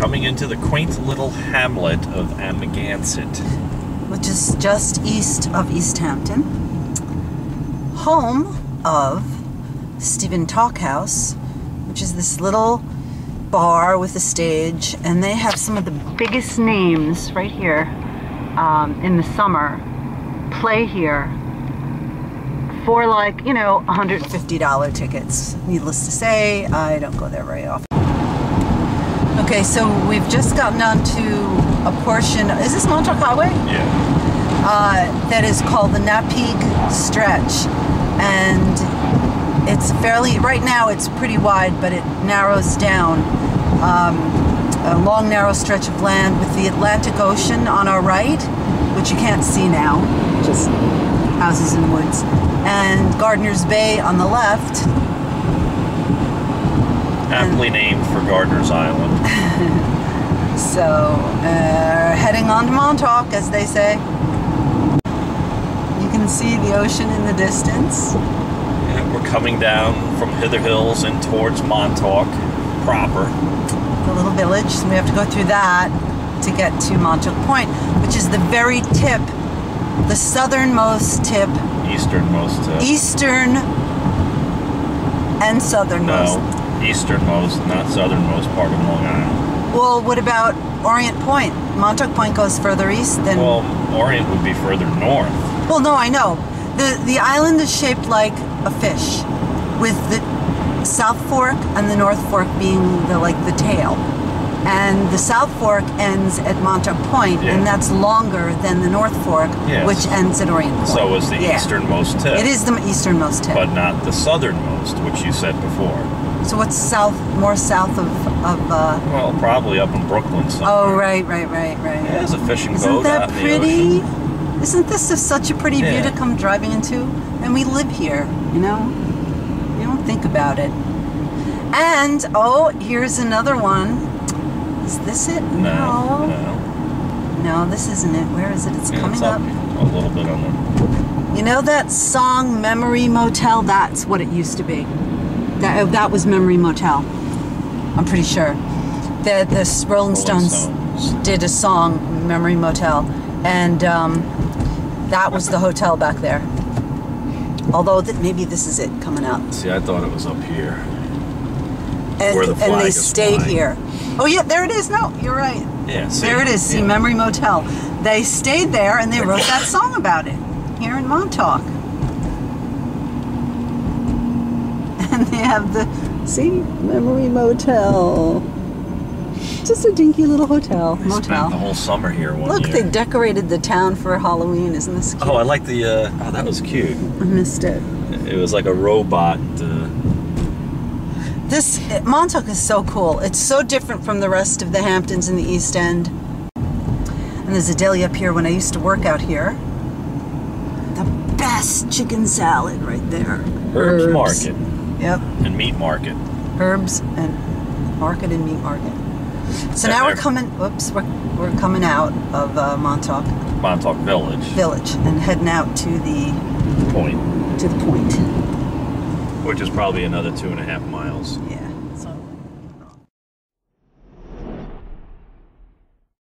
coming into the quaint little hamlet of Amagansett. which is just east of East Hampton, home of Stephen Talkhouse, which is this little bar with a stage, and they have some of the biggest names right here um, in the summer play here for like, you know, $150 tickets. Needless to say, I don't go there very often. Okay, so we've just gotten onto a portion. Is this Montauk Highway? Yeah. uh, that is called the Napeague Stretch, and it's fairly right now. It's pretty wide, but it narrows down. Um, a long, narrow stretch of land with the Atlantic Ocean on our right, which you can't see now, just houses and woods, and Gardiner's Bay on the left. Aptly named for Gardiner's Island. So, uh, heading on to Montauk, as they say. You can see the ocean in the distance. Yeah, we're coming down from Hither Hills and towards Montauk proper. the little village. And we have to go through that to get to Montauk Point, which is the very tip, the southernmost tip, Easternmost. Uh, eastern and southernmost. no, easternmost, not southernmost part of Long Island. Well, what about Orient Point? Montauk Point goes further east than. Well, Orient would be further north. Well, no, I know. The the island is shaped like a fish, with the South Fork and the North Fork being the like the tail. And the South Fork ends at Montauk Point, Yeah. and that's longer than the North Fork, Yes. which ends at Orient Point. So is the Yeah. easternmost tip. It is the easternmost tip. But not the southernmost, which you said before. So what's south, more south of of? Uh, Well, probably up in Brooklyn somewhere. oh, right, right, right, right. Yeah, there's a fishing Isn't boat that out in the pretty? Isn't this a, such a pretty view to come driving into? And we live here, you know? You don't think about it. And, oh, here's another one. Is this it? No, no. No, this isn't it. Where is it? It's Yeah, coming it's up. a little bit on the. You know that song Memory Motel? That's what it used to be. That, oh, that was Memory Motel. I'm pretty sure. The, the Rolling Rolling Stones did a song, Memory Motel, and um, that was the hotel back there. Although th- maybe this is it coming out. See, I thought it was up here. And, the and they stayed flying. here. Oh, yeah, there it is. No, you're right. Yeah, see? There it is. See, Yeah. Memory Motel. They stayed there and they wrote that song about it here in Montauk. And they have the see Memory Motel. Just a dinky little hotel They spent the whole summer here one Look, year. they decorated the town for Halloween. Isn't this cute? Oh, I like the. Uh, oh, that was cute. I missed it. It was like a robot. Uh, This Montauk is so cool. It's so different from the rest of the Hamptons in the East End. And there's a deli up here when I used to work out here. The best chicken salad right there. Herbs Market Yep, and Meat Market. herbs and market and meat market. So And now we're coming. Whoops, we're, we're coming out of uh, Montauk Montauk Village. Village and heading out to the Point. to the point. Which is probably another two and a half miles. Yeah.